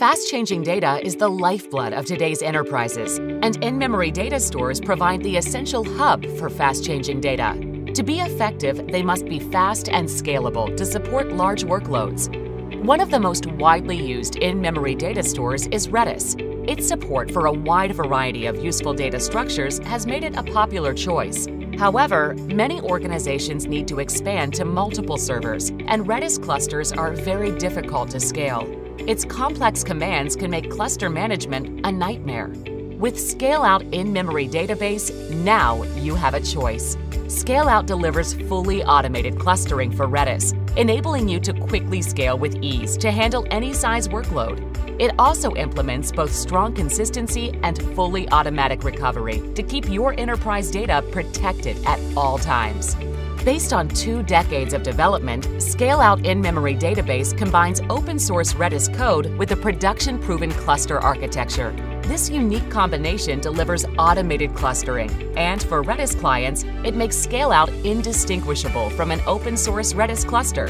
Fast-changing data is the lifeblood of today's enterprises, and in-memory data stores provide the essential hub for fast-changing data. To be effective, they must be fast and scalable to support large workloads. One of the most widely used in-memory data stores is Redis. Its support for a wide variety of useful data structures has made it a popular choice. However, many organizations need to expand to multiple servers, and Redis clusters are very difficult to scale. Its complex commands can make cluster management a nightmare. With ScaleOut in-memory database, now you have a choice. ScaleOut delivers fully automated clustering for Redis, enabling you to quickly scale with ease to handle any size workload. It also implements both strong consistency and fully automatic recovery to keep your enterprise data protected at all times. Based on two decades of development, ScaleOut in-memory database combines open source Redis code with a production-proven cluster architecture. This unique combination delivers automated clustering, and for Redis clients, it makes ScaleOut indistinguishable from an open source Redis cluster.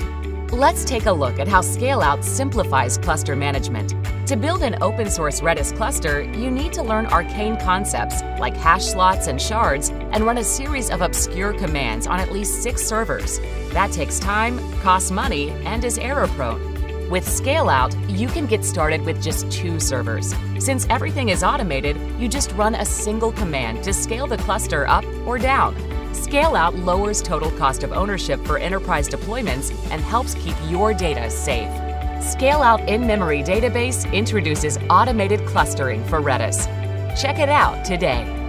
Let's take a look at how ScaleOut simplifies cluster management. To build an open source Redis cluster, you need to learn arcane concepts like hash slots and shards and run a series of obscure commands on at least six servers. That takes time, costs money, and is error prone. With ScaleOut, you can get started with just two servers. Since everything is automated, you just run a single command to scale the cluster up or down. ScaleOut lowers total cost of ownership for enterprise deployments and helps keep your data safe. ScaleOut in-memory database introduces automated clustering for Redis. Check it out today.